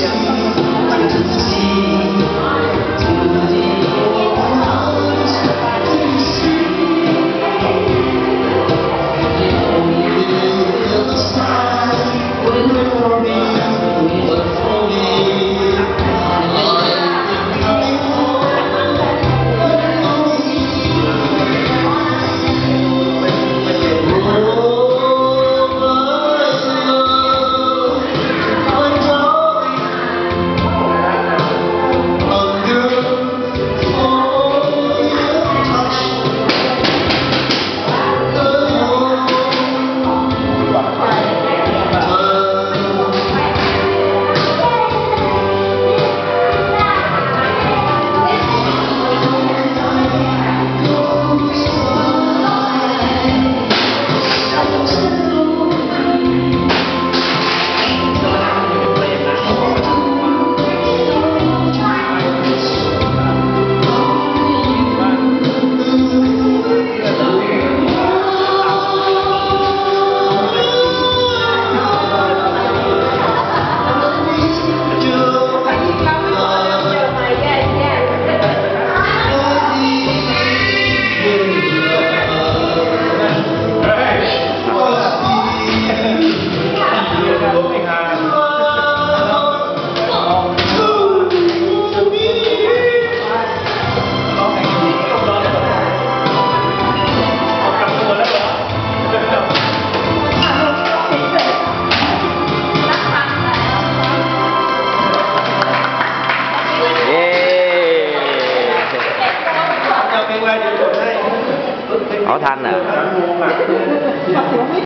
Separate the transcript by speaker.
Speaker 1: Gracias. อ๋อทันเหรอ